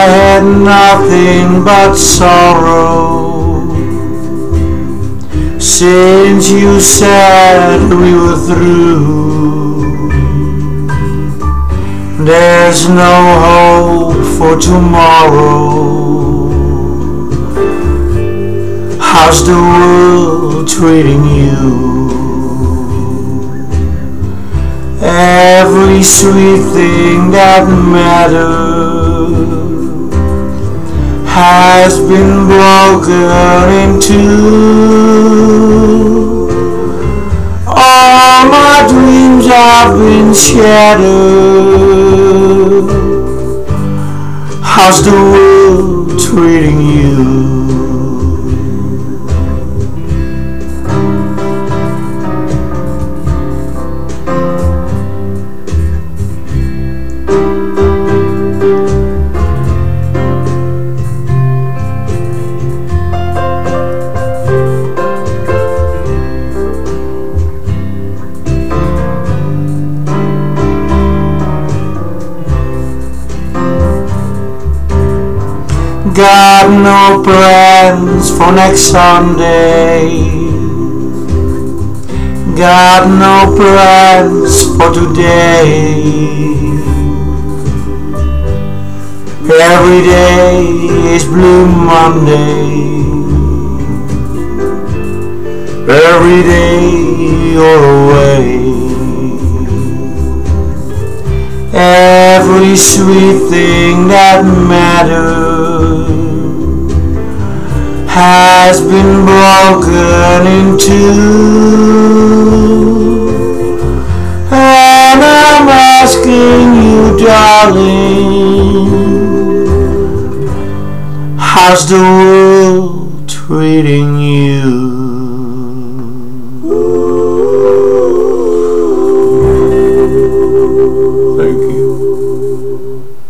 been nothing but sorrow since you said we were through. There's no hope for tomorrow. How's the world treating you? Every sweet thing that mattered has been broken in two. All my dreams have been shattered. How's the world treating you? Got no plans for next Sunday. Got no plans for today. Every day is Blue Monday. Every day you're away. Every sweet thing that matters has been broken in two. And I'm asking you, darling, how's the world treating you?